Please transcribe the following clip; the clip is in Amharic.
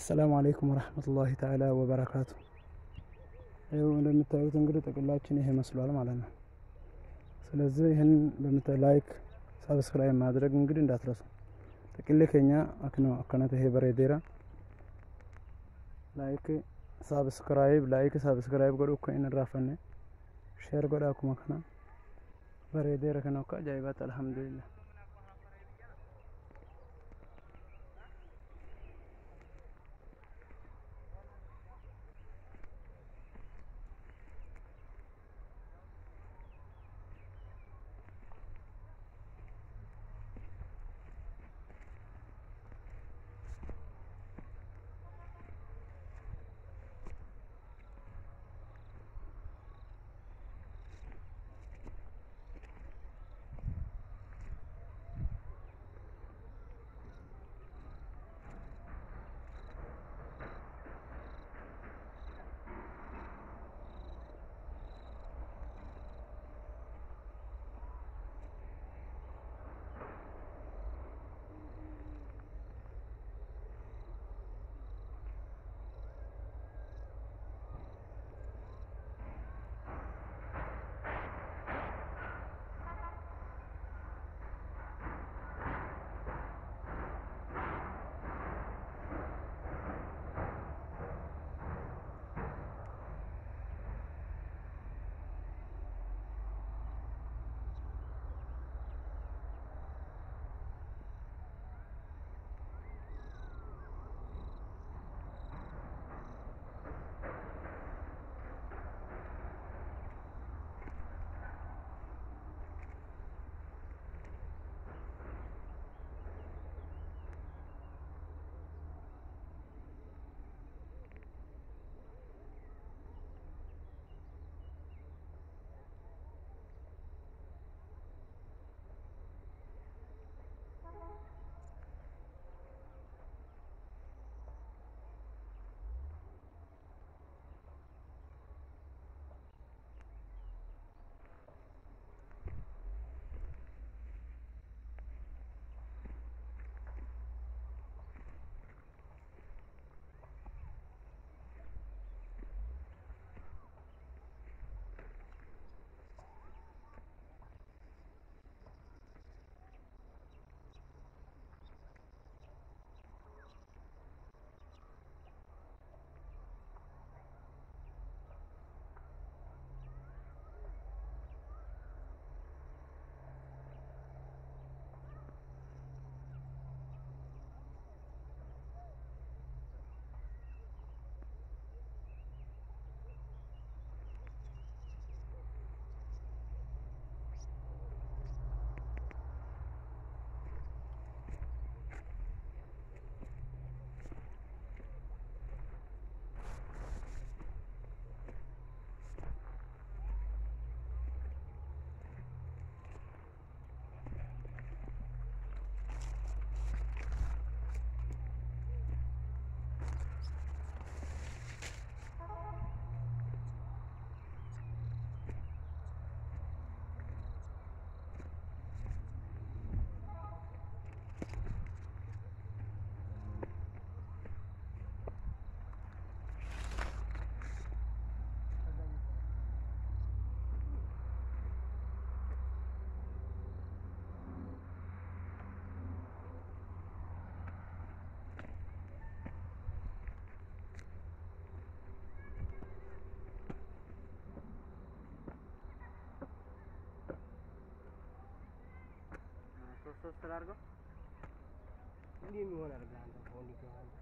አሰላሙ አለይኩም ወረህመቱላሂ ተዓላ ወበረካቱ። ይኸው እንደምታዩት እንግዲህ ጥቅላችን ይሄ መስሏል ማለት ነው። ስለዚህ ይህን በምታ ላይክ ሳብስክራይብ ማድረግ እንግዲህ እንዳትረሱ። ጥቅሌ ከኛ አክኖ አከነተ ይሄ በሬዴራ ላይክ ሳብስክራይብ ላይክ ሳብስክራይብ akka hin irraanfanne sheer godha akkuma kana bareedeera kana akka ajaa'ibaatti ሶስት አድርገው እንዲህ የሚሆን አድርገህ አንተ